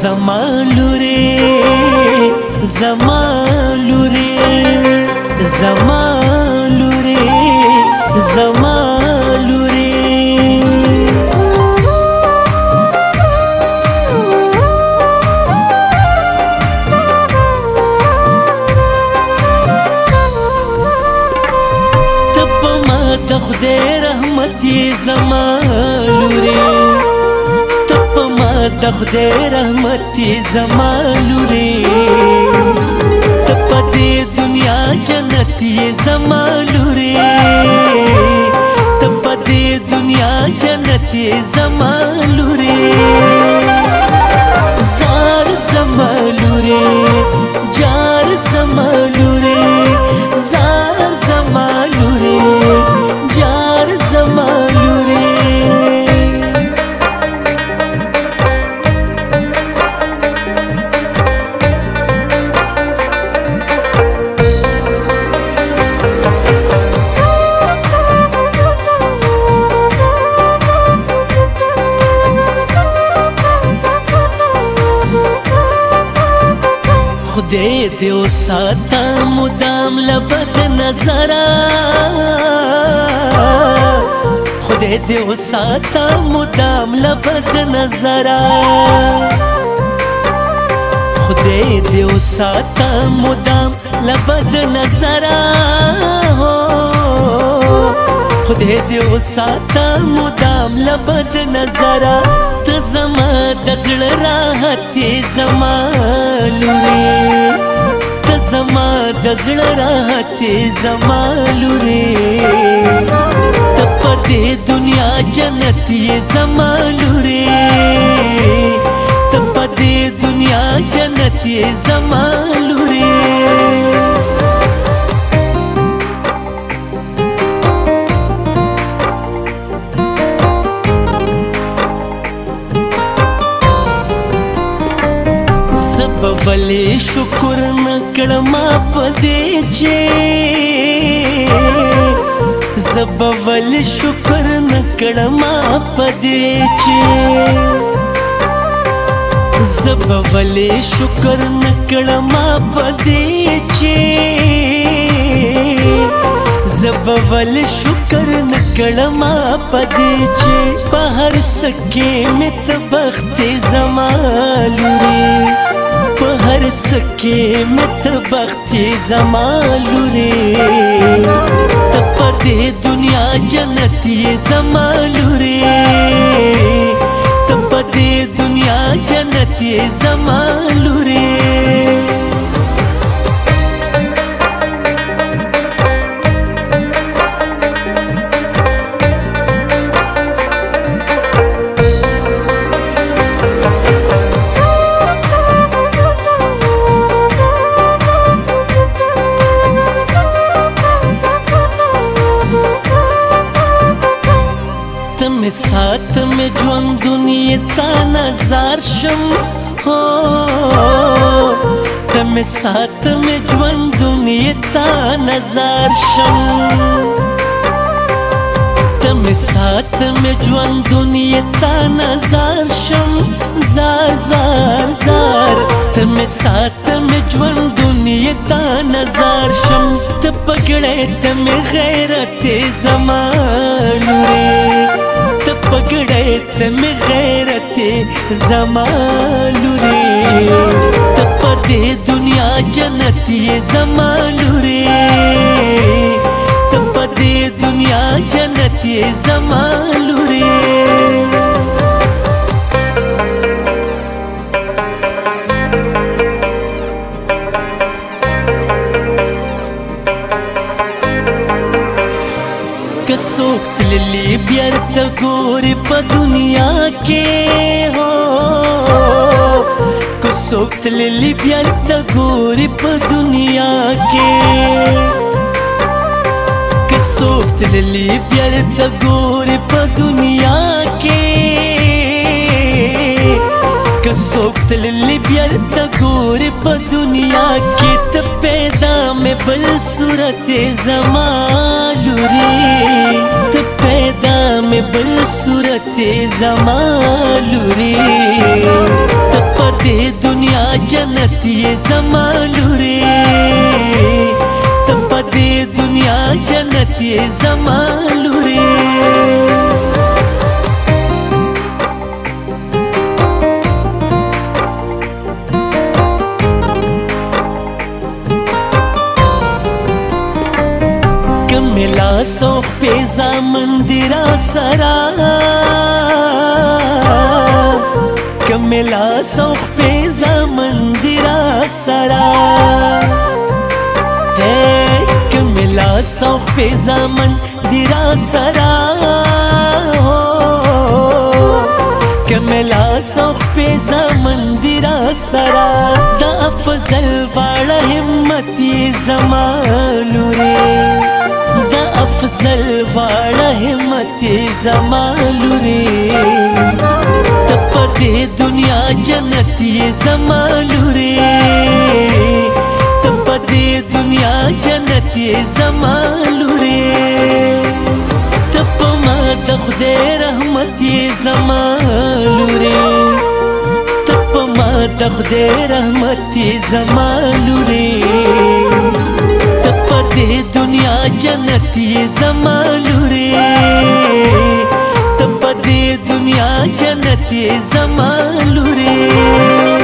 زمالوري زمالوري زمالوري زمالوري زما لوري تپ ما د خدای رحمت زما لوري تپ دې دنیا جنت زما لوري تپ دې دنیا جنت زما دیو ساتا مدام لبد نظرا خدای دیو ساتا مدام لبد نظرا خدای دیو ساتا مدام لبد نظرا خدای دې وساته مدام لبد نظر ته زما د زړه راحت زما لوري زما د زړه راته زما لوري ته په دنیا جنت یې زما لوري بلې شکر نه کړم په دې چې زب ول شکر نه کړم په دې چې زب ول شکر نه کړم په دې چې زب ول شکر نه کړم په دې چې په هر سکه مت بخت زمالوري په هر سکه متبختی زمالوري تپ دې دنیا جنتی زمالوري تپ دې دنیا جنتی زمالوري سات می ژوند دنیا تا نظر شم تم سات می ژوند دنیا تا نظر شم تم سات می ژوند دنیا تا نظر شم زار زار زار تم سات می ژوند دنیا تا نظر شم ته پګړې تم غیرت زمانه وګړی ته مې غیرتې زما لورې ته په دې دنیا جنت یې زما لورې ته په دې دنیا جنت یې زما لورې کسوک للی بیار تا گور پا دنیا کے ہو کسوک للی بیار تا گور پا دنیا کے کسوک للی بیار تا گور پا دنیا کے کسوک للی بیار تا گور پا دنیا کی تپے بل صورت زما لوري ته پیدا مې بل صورت زما لوري ته په دې دنیا جنت یې زما لوري ته په دې دنیا جنت یې زما لوري سو پیزا مندرا سرا کملا سو پیزا مندرا سرا ہے کملا سو پیزا مندرا سرا کملا سو پیزا مندرا سرا دا افضل واړه همت زمانو ره افضل واړه همت زمالوري تپدې دنیا جنتی زمالوري تپدې دنیا جنتی زمالوري تپما د خدای رحمت زمالوري تپما د خدای رحمت زمالوري ته په دې دنیا جنتی زمالوري ته په دې دنیا جنتی زمالوري